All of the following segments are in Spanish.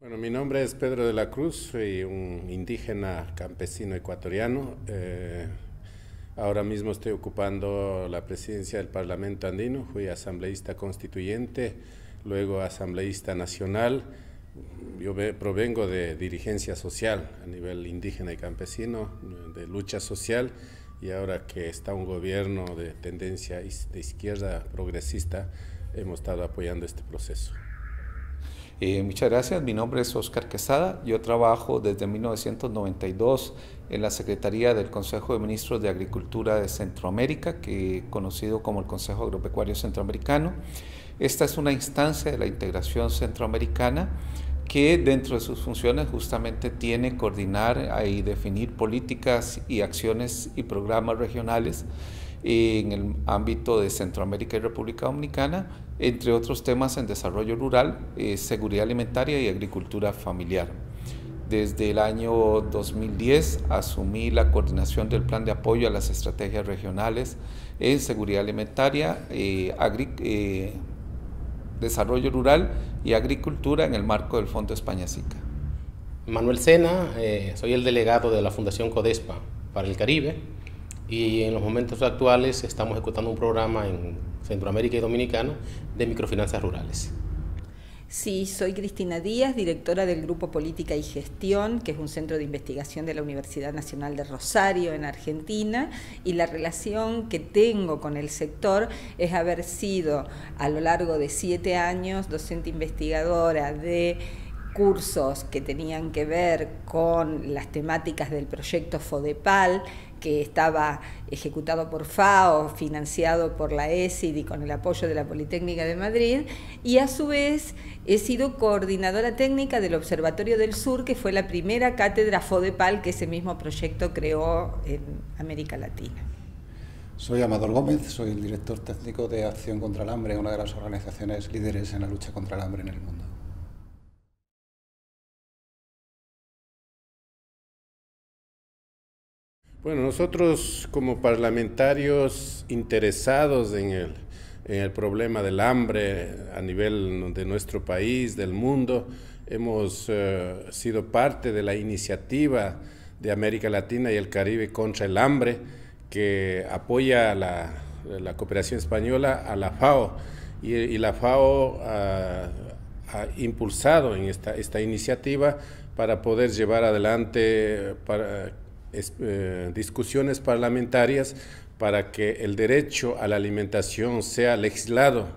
Bueno, mi nombre es Pedro de la Cruz, soy un indígena campesino ecuatoriano. Eh, ahora mismo estoy ocupando la presidencia del Parlamento andino, fui asambleísta constituyente, luego asambleísta nacional. Yo provengo de dirigencia social a nivel indígena y campesino, de lucha social, y ahora que está un gobierno de tendencia de izquierda progresista, hemos estado apoyando este proceso. Eh, muchas gracias, mi nombre es Oscar Quesada, yo trabajo desde 1992 en la Secretaría del Consejo de Ministros de Agricultura de Centroamérica, que conocido como el Consejo Agropecuario Centroamericano. Esta es una instancia de la integración centroamericana que dentro de sus funciones justamente tiene coordinar y definir políticas y acciones y programas regionales en el ámbito de Centroamérica y República Dominicana, entre otros temas en desarrollo rural, eh, seguridad alimentaria y agricultura familiar. Desde el año 2010 asumí la coordinación del plan de apoyo a las estrategias regionales en seguridad alimentaria, eh, eh, desarrollo rural y agricultura en el marco del Fondo España SICA. Manuel Sena, soy el delegado de la Fundación CODESPA para el Caribe y en los momentos actuales estamos ejecutando un programa en Centroamérica y Dominicana de microfinanzas rurales. Sí, soy Cristina Díaz, directora del Grupo Política y Gestión, que es un centro de investigación de la Universidad Nacional de Rosario en Argentina, y la relación que tengo con el sector es haber sido a lo largo de siete años docente investigadora de cursos que tenían que ver con las temáticas del proyecto FODEPAL, que estaba ejecutado por FAO, financiado por la ESID y con el apoyo de la Politécnica de Madrid, y a su vez he sido coordinadora técnica del Observatorio del Sur, que fue la primera cátedra FODEPAL que ese mismo proyecto creó en América Latina. Soy Amador Gómez, soy el director técnico de Acción contra el Hambre, una de las organizaciones líderes en la lucha contra el hambre en el mundo. Bueno, nosotros como parlamentarios interesados en el, en el, problema del hambre a nivel de nuestro país, del mundo, hemos eh, sido parte de la iniciativa de América Latina y el Caribe contra el hambre, que apoya la, la cooperación española a la FAO. Y, la FAO ha, ha impulsado en esta, esta iniciativa para poder llevar adelante para, eh, discusiones parlamentarias para que el derecho a la alimentación sea legislado.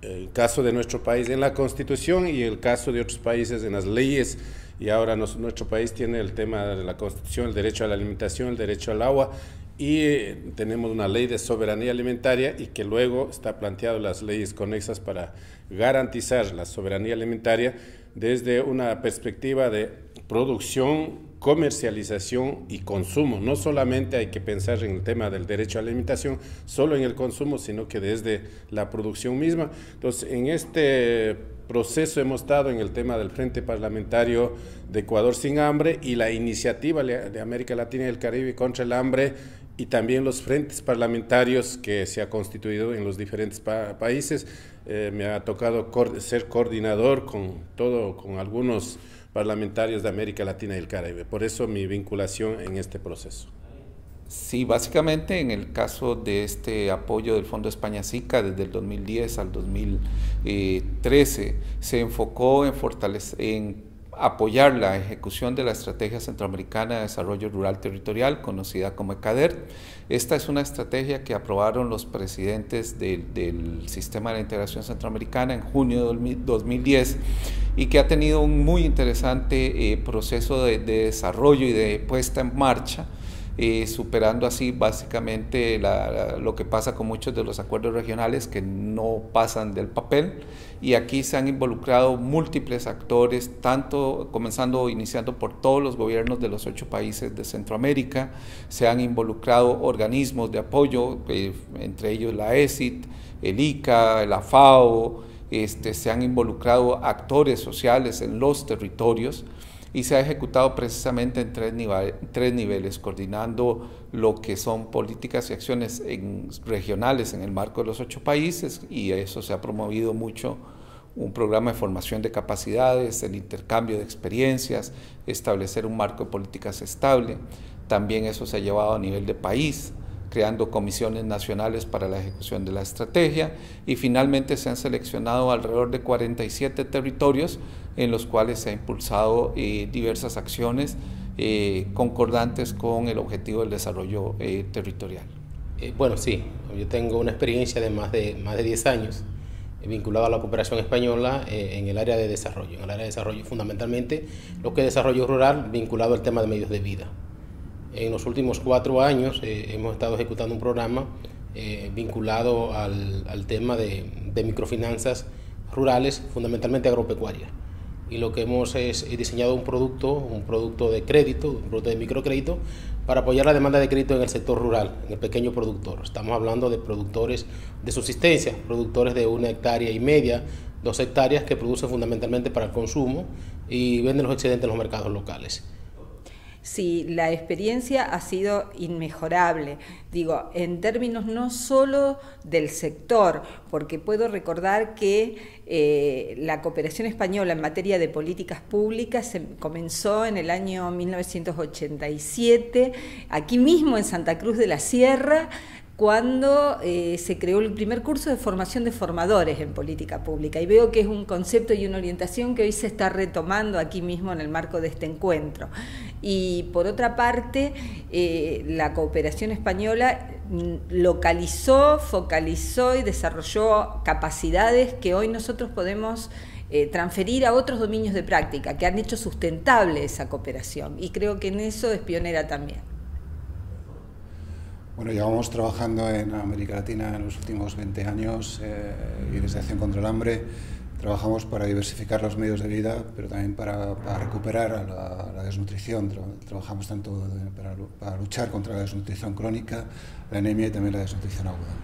El caso de nuestro país en la Constitución y el caso de otros países en las leyes. Y ahora nuestro país tiene el tema de la Constitución, el derecho a la alimentación, el derecho al agua y eh, tenemos una ley de soberanía alimentaria y que luego está planteado las leyes conexas para garantizar la soberanía alimentaria desde una perspectiva de producción, comercialización y consumo. No solamente hay que pensar en el tema del derecho a la alimentación, solo en el consumo, sino que desde la producción misma. Entonces, en este proceso hemos estado en el tema del Frente Parlamentario de Ecuador sin Hambre y la iniciativa de América Latina y el Caribe contra el hambre y también los frentes parlamentarios que se ha constituido en los diferentes países. Eh, me ha tocado ser coordinador con todo, con algunos parlamentarios de América Latina y el Caribe. Por eso mi vinculación en este proceso. Sí, básicamente en el caso de este apoyo del Fondo España SICA desde el 2010 al 2013 se enfocó en, fortalecer, en apoyar la ejecución de la Estrategia Centroamericana de Desarrollo Rural Territorial, conocida como ECADER. Esta es una estrategia que aprobaron los presidentes del Sistema de la Integración Centroamericana en junio de 2010 y que ha tenido un muy interesante eh, proceso de, de desarrollo y de puesta en marcha eh, superando así básicamente lo que pasa con muchos de los acuerdos regionales que no pasan del papel. Y aquí se han involucrado múltiples actores, tanto comenzando iniciando por todos los gobiernos de los ocho países de Centroamérica, se han involucrado organismos de apoyo, eh, entre ellos la ESIT, el ICA, la FAO, este, se han involucrado actores sociales en los territorios y se ha ejecutado precisamente en tres, niveles, coordinando lo que son políticas y acciones regionales en el marco de los ocho países y eso se ha promovido mucho un programa de formación de capacidades, el intercambio de experiencias, establecer un marco de políticas estable. También eso se ha llevado a nivel de país, creando comisiones nacionales para la ejecución de la estrategia y finalmente se han seleccionado alrededor de 47 territorios en los cuales se ha impulsado eh, diversas acciones eh, concordantes con el objetivo del desarrollo eh, territorial. bueno, sí, yo tengo una experiencia de más de, más de 10 años vinculado a la cooperación española en el área de desarrollo, en el área de desarrollo fundamentalmente lo que es desarrollo rural vinculado al tema de medios de vida. En los últimos cuatro años eh, hemos estado ejecutando un programa eh, vinculado al, tema de, microfinanzas rurales, fundamentalmente agropecuarias. Y lo que hemos es diseñado un producto, un producto de crédito, un producto de microcrédito, para apoyar la demanda de crédito en el sector rural, en el pequeño productor. Estamos hablando de productores de subsistencia, productores de una hectárea y media, dos hectáreas que producen fundamentalmente para el consumo y venden los excedentes en los mercados locales. Sí, la experiencia ha sido inmejorable, digo, en términos no solo del sector, porque puedo recordar que eh, la cooperación española en materia de políticas públicas comenzó en el año 1987, aquí mismo en Santa Cruz de la Sierra, cuando eh, se creó el primer curso de formación de formadores en política pública. Y veo que es un concepto y una orientación que hoy se está retomando aquí mismo en el marco de este encuentro. Y por otra parte, eh, la cooperación española mm, localizó, focalizó y desarrolló capacidades que hoy nosotros podemos eh, transferir a otros dominios de práctica, que han hecho sustentable esa cooperación. Y creo que en eso es pionera también. Bueno, llevamos trabajando en América Latina en los últimos 20 años eh, y desde Acción contra el Hambre trabajamos para diversificar los medios de vida, pero también para, para recuperar la, la, desnutrición. Trabajamos tanto para, para, luchar contra la desnutrición crónica, la anemia y también la desnutrición aguda.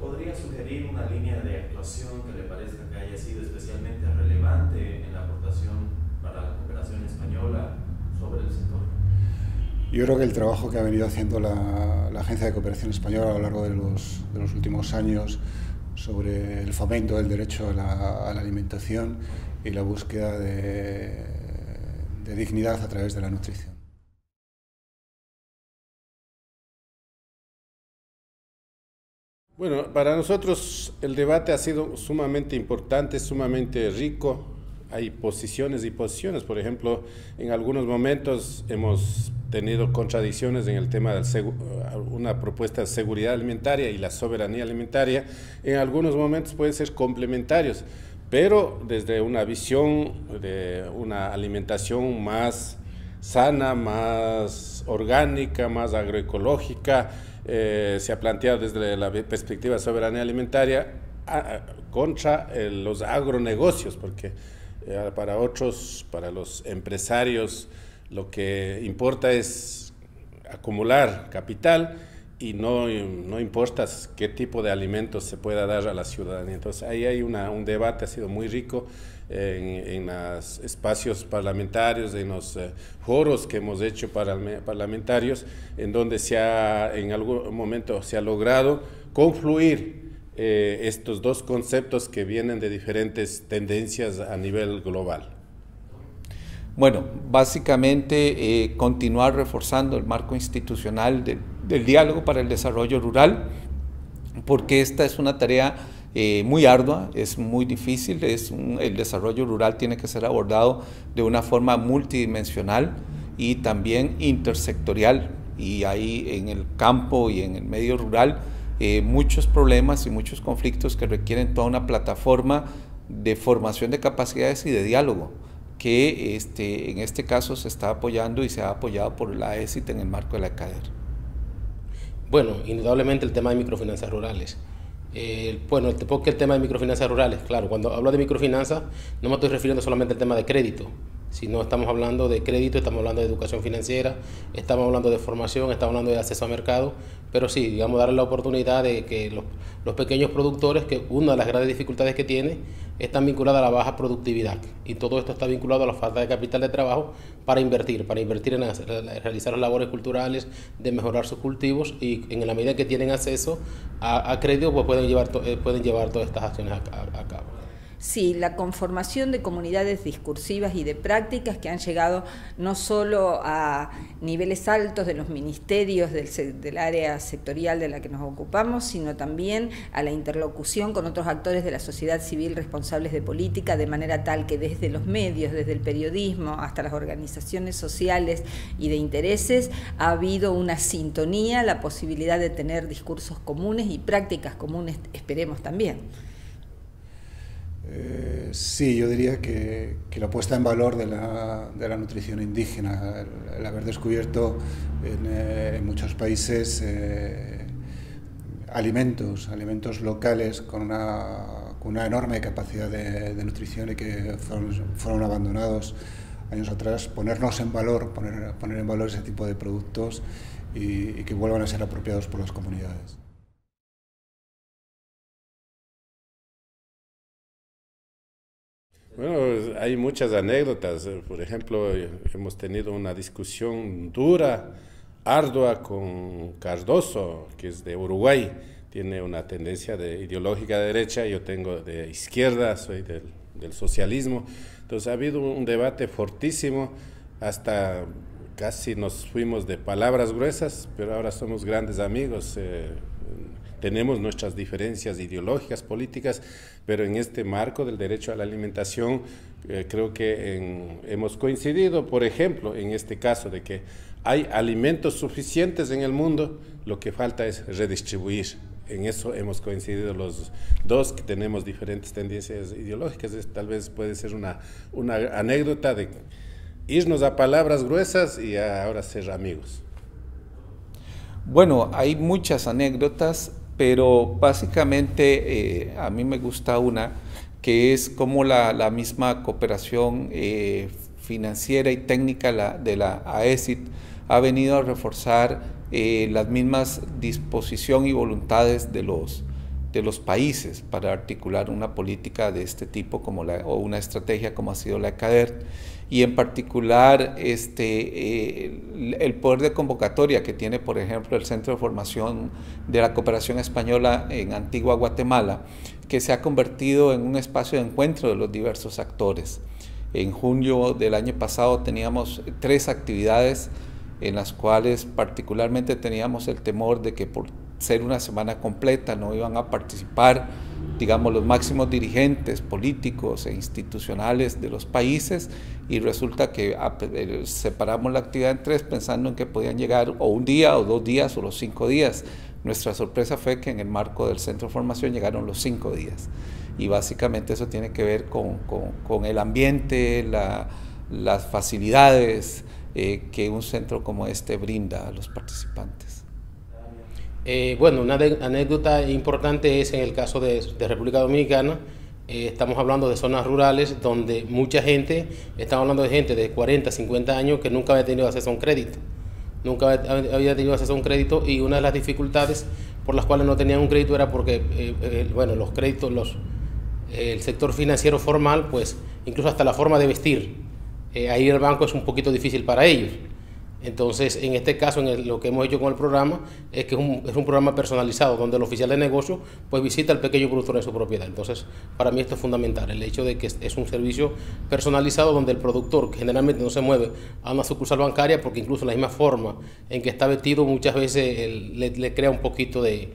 ¿Podría sugerir una línea de actuación que le parezca que haya sido especialmente relevante en la aportación para la cooperación española sobre el sector? Yo creo que el trabajo que ha venido haciendo la, Agencia de Cooperación Española a lo largo de los, últimos años sobre el fomento del derecho a la, a la alimentación y la búsqueda de, de dignidad a través de la nutrición. Bueno, para nosotros el debate ha sido sumamente importante, sumamente rico. Hay posiciones y posiciones. Por ejemplo, en algunos momentos hemos tenido contradicciones en el tema de una propuesta de seguridad alimentaria y la soberanía alimentaria, en algunos momentos pueden ser complementarios, pero desde una visión de una alimentación más sana, más orgánica, más agroecológica, eh, se ha planteado desde la perspectiva de soberanía alimentaria contra eh, los agronegocios, porque eh, para otros, para los empresarios, lo que importa es acumular capital y no, no importa qué tipo de alimentos se pueda dar a la ciudadanía. Entonces ahí hay un debate, ha sido muy rico en, en los espacios parlamentarios, en los uh, foros que hemos hecho para, parlamentarios, en donde se ha, en algún momento se ha logrado confluir eh, estos dos conceptos que vienen de diferentes tendencias a nivel global. Bueno, básicamente eh, continuar reforzando el marco institucional de, del diálogo para el desarrollo rural, porque esta es una tarea eh, muy ardua, es muy difícil, es el desarrollo rural tiene que ser abordado de una forma multidimensional y también intersectorial, y ahí en el campo y en el medio rural eh, muchos problemas y muchos conflictos que requieren toda una plataforma de formación de capacidades y de diálogo que este, en este caso se está apoyando y se ha apoyado por la ESIT en el marco de la CADER. Bueno, indudablemente el tema de microfinanzas rurales. Eh, bueno, porque el tema de microfinanzas rurales, claro, cuando hablo de microfinanzas no me estoy refiriendo solamente al tema de crédito, sino estamos hablando de crédito, estamos hablando de educación financiera, estamos hablando de formación, estamos hablando de acceso a mercado, pero sí, digamos, darle la oportunidad de que los, pequeños productores, que una de las grandes dificultades que tiene, están vinculadas a la baja productividad y todo esto está vinculado a la falta de capital de trabajo para invertir, para invertir en realizar las labores culturales, de mejorar sus cultivos y en la medida que tienen acceso a, crédito pues pueden llevar, to, eh, pueden llevar todas estas acciones a cabo. Sí, la conformación de comunidades discursivas y de prácticas que han llegado no solo a niveles altos de los ministerios del, área sectorial de la que nos ocupamos, sino también a la interlocución con otros actores de la sociedad civil responsables de política, de manera tal que desde los medios, desde el periodismo hasta las organizaciones sociales y de intereses, ha habido una sintonía, la posibilidad de tener discursos comunes y prácticas comunes, esperemos también. Eh, sí, yo diría que, la puesta en valor de la, nutrición indígena, el, haber descubierto en, eh, muchos países eh, alimentos, alimentos locales con una, enorme capacidad de, nutrición y que fueron, abandonados años atrás, ponernos en valor, poner, poner en valor ese tipo de productos y que vuelvan a ser apropiados por las comunidades. Bueno, hay muchas anécdotas. Por ejemplo, hemos tenido una discusión dura, ardua con Cardoso, que es de Uruguay. Tiene una tendencia de ideológica de derecha, yo tengo de izquierda, soy del, del socialismo. Entonces ha habido un debate fortísimo, hasta casi nos fuimos de palabras gruesas, pero ahora somos grandes amigos. Eh, tenemos nuestras diferencias ideológicas, políticas, pero en este marco del derecho a la alimentación eh, creo que hemos coincidido, por ejemplo, en este caso de que hay alimentos suficientes en el mundo, lo que falta es redistribuir. En eso hemos coincidido los dos que tenemos diferentes tendencias ideológicas. tal vez puede ser una, una anécdota de irnos a palabras gruesas y ahora ser amigos. Bueno, hay muchas anécdotas pero básicamente eh, a mí me gusta una que es como la, misma cooperación eh, financiera y técnica de la AESIT. Ha venido a reforzar eh, las mismas disposición y voluntades de los, de los países para articular una política de este tipo como o una estrategia como ha sido la CADER y en particular este, eh, el poder de convocatoria que tiene, por ejemplo, el Centro de Formación de la Cooperación Española en Antigua Guatemala, que se ha convertido en un espacio de encuentro de los diversos actores. En junio del año pasado teníamos tres actividades en las cuales particularmente teníamos el temor de que por ser una semana completa no iban a participar digamos, los máximos dirigentes políticos e institucionales de los países y resulta que ah, pues, eh, separamos la actividad en tres pensando en que podían llegar o un día o dos días o los cinco días. Nuestra sorpresa fue que en el marco del centro de formación llegaron los cinco días y básicamente eso tiene que ver con, el ambiente, la, las facilidades eh, que un centro como este brinda a los participantes. Eh, bueno, una anécdota importante es en el caso de, República Dominicana. Eh, estamos hablando de zonas rurales donde mucha gente, estamos hablando de gente de 40, 50 años que nunca había tenido acceso a un crédito. Nunca había tenido acceso a un crédito y una de las dificultades por las cuales no tenían un crédito era porque, eh, bueno, los créditos, los, el sector financiero formal, pues incluso hasta la forma de vestir, ahí el banco es un poquito difícil para ellos. Entonces, en este caso, en lo que hemos hecho con el programa, es que es un, es un, programa personalizado, donde el oficial de negocio pues visita al pequeño productor en su propiedad. Entonces, para mí esto es fundamental, el hecho de que es un servicio personalizado donde el productor, que generalmente no se mueve a una sucursal bancaria, porque incluso la misma forma en que está vestido muchas veces le, crea un poquito de,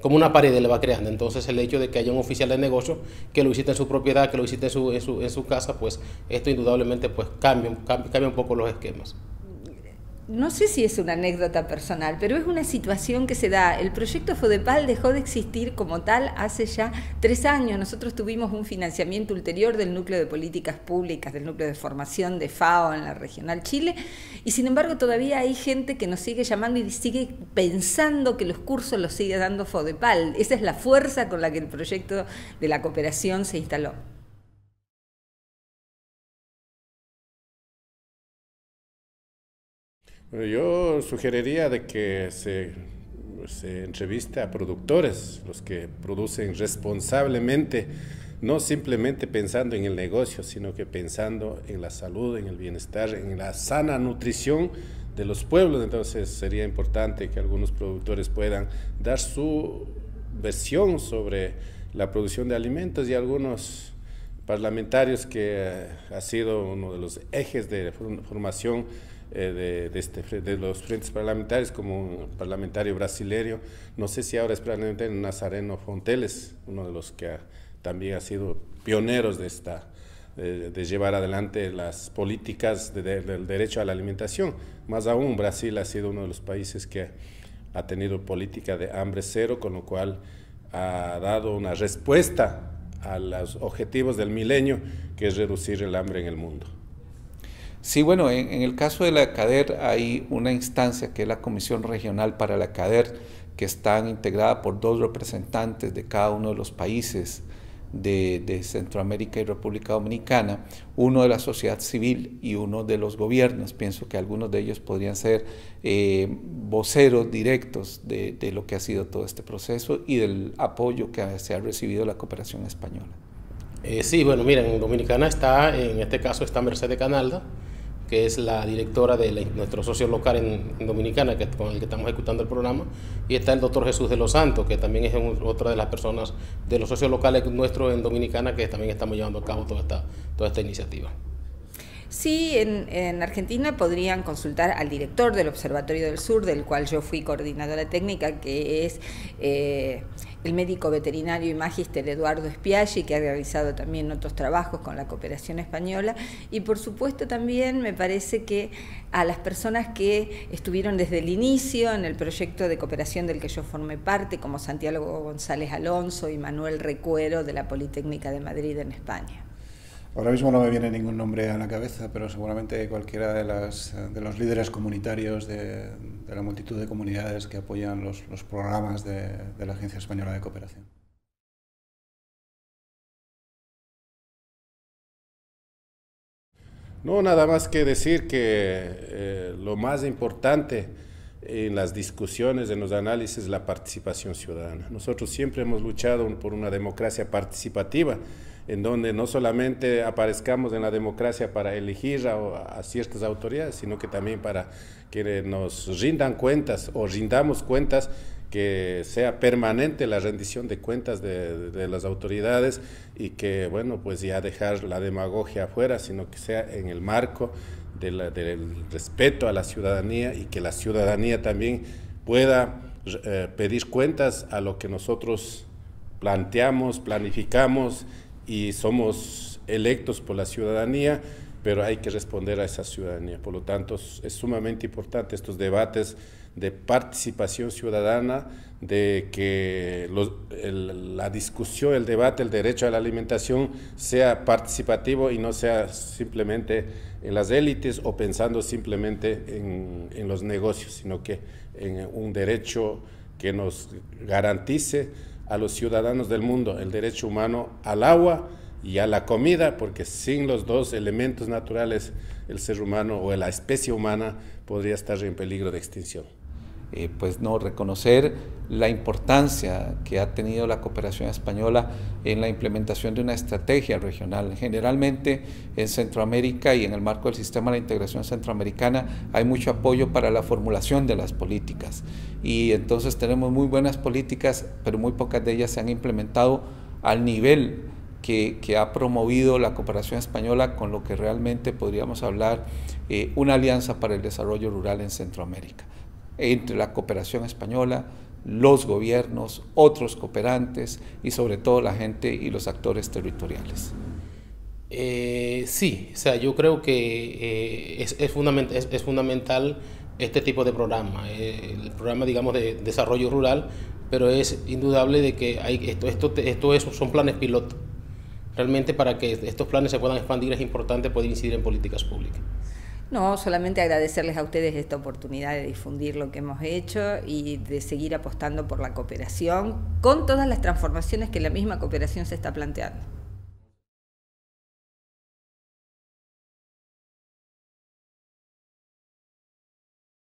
como una pared le va creando. Entonces el hecho de que haya un oficial de negocio que lo visite en su propiedad, que lo visite en su, en su, en su casa, pues esto indudablemente pues cambia, cambia un poco los esquemas no sé si es una anécdota personal, pero es una situación que se da. El proyecto FODEPAL dejó de existir como tal hace ya tres años. Nosotros tuvimos un financiamiento ulterior del núcleo de políticas públicas, del núcleo de formación de FAO en la regional Chile, y sin embargo todavía hay gente que nos sigue llamando y sigue pensando que los cursos los sigue dando FODEPAL. Esa es la fuerza con la que el proyecto de la cooperación se instaló. Yo sugeriría de que se, se entreviste a productores, los que producen responsablemente, no simplemente pensando en el negocio, sino que pensando en la salud, en el bienestar, en la sana nutrición de los pueblos. Entonces sería importante que algunos productores puedan dar su versión sobre la producción de alimentos y algunos parlamentarios que ha sido uno de los ejes de formación de, este, de, los frentes parlamentarios como un parlamentario brasileño. No sé si ahora es parlamentario Nazareno Fonteles, uno de los que también ha sido pioneros de esta de, llevar adelante las políticas del derecho a la alimentación. Más aún, Brasil ha sido uno de los países que ha tenido política de hambre cero, con lo cual ha dado una respuesta a los objetivos del milenio, que es reducir el hambre en el mundo. Sí, bueno, en, el caso de la CADER hay una instancia que es la Comisión Regional para la CADER, que está integrada por dos representantes de cada uno de los países de, Centroamérica y República Dominicana, uno de la sociedad civil y uno de los gobiernos. Pienso que algunos de ellos podrían ser eh, voceros directos de, lo que ha sido todo este proceso y del apoyo que se ha recibido la cooperación española. Eh, sí, bueno, miren, en Dominicana está, en este caso está Mercedes Canalda, que es la directora de nuestro socio local en, Dominicana, que, con el que estamos ejecutando el programa, y está el doctor Jesús de los Santos, que también es otra de las personas de los socios locales nuestros en Dominicana, que también estamos llevando a cabo toda esta, toda esta iniciativa. Sí, en, Argentina podrían consultar al director del Observatorio del Sur, del cual yo fui coordinadora técnica, que es eh, el médico veterinario y magíster Eduardo Spiaggi, que ha realizado también otros trabajos con la cooperación española. Y por supuesto también me parece que a las personas que estuvieron desde el inicio en el proyecto de cooperación del que yo formé parte, como Santiago González Alonso y Manuel Recuero de la Politécnica de Madrid en España. Ahora mismo no me viene ningún nombre a la cabeza, pero seguramente cualquiera de, las, de los líderes comunitarios de, la multitud de comunidades que apoyan los, programas de, de, la Agencia Española de Cooperación. No, nada más que decir que eh, lo más importante en las discusiones, en los análisis, la participación ciudadana. Nosotros siempre hemos luchado por una democracia participativa en donde no solamente aparezcamos en la democracia para elegir a, ciertas autoridades, sino que también para que nos rindan cuentas o rindamos cuentas que sea permanente la rendición de cuentas de, las autoridades y que, bueno, pues ya dejar la demagogia afuera, sino que sea en el marco del respeto a la ciudadanía y que la ciudadanía también pueda eh, pedir cuentas a lo que nosotros planteamos, planificamos y somos electos por la ciudadanía, pero hay que responder a esa ciudadanía. Por lo tanto, es sumamente importante estos debates de participación ciudadana, de que la discusión, el debate, el derecho a la alimentación sea participativo y no sea simplemente en las élites o pensando simplemente en, en los negocios, sino que en un derecho que nos garantice a los ciudadanos del mundo el derecho humano al agua y a la comida, porque sin los dos elementos naturales el ser humano o la especie humana podría estar en peligro de extinción. Eh, pues no reconocer la importancia que ha tenido la cooperación española en la implementación de una estrategia regional. Generalmente en Centroamérica y en el marco del sistema de la integración centroamericana hay mucho apoyo para la formulación de las políticas y entonces tenemos muy buenas políticas, pero muy pocas de ellas se han implementado al nivel que, ha promovido la cooperación española con lo que realmente podríamos hablar eh, una alianza para el desarrollo rural en Centroamérica entre la cooperación española, los gobiernos, otros cooperantes y sobre todo la gente y los actores territoriales. Eh, sí, o sea, yo creo que eh, es, es, fundamental este tipo de programa, eh, el programa, digamos, de desarrollo rural, pero es indudable de que hay, esto, esto, esto es, son planes piloto. Realmente para que estos planes se puedan expandir es importante poder incidir en políticas públicas. No, solamente agradecerles a ustedes esta oportunidad de difundir lo que hemos hecho y de seguir apostando por la cooperación con todas las transformaciones que la misma cooperación se está planteando.